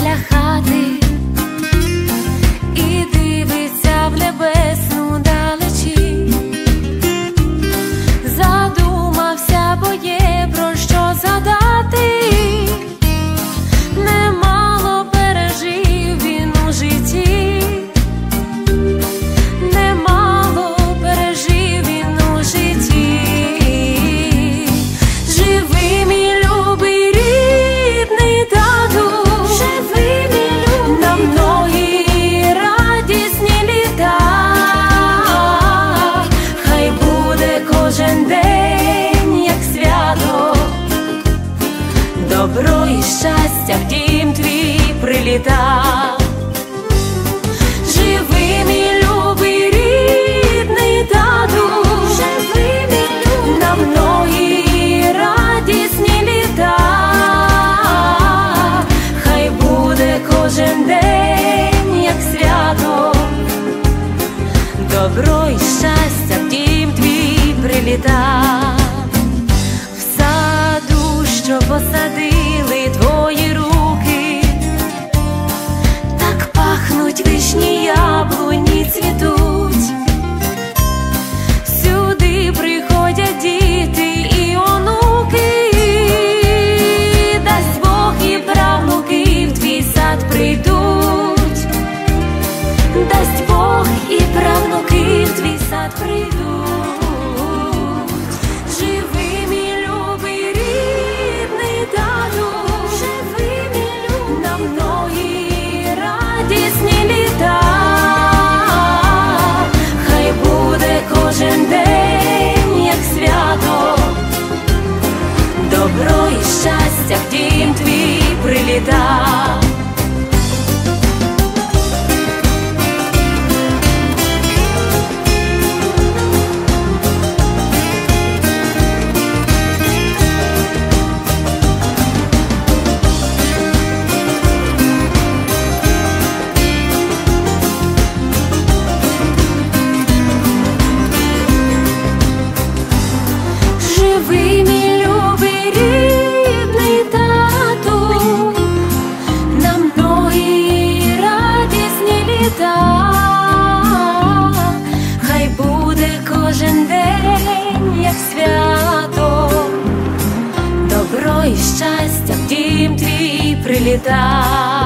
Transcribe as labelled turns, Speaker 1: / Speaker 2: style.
Speaker 1: de щастя в дім твій приліта, Живи, любий рідний тату, живи мій на многі радісні літа, хай буде кожен день, як свято, добро і щастя в дім твій прилітав. і щастя в дім твій прилітав. щастя, в дім твій прилітав.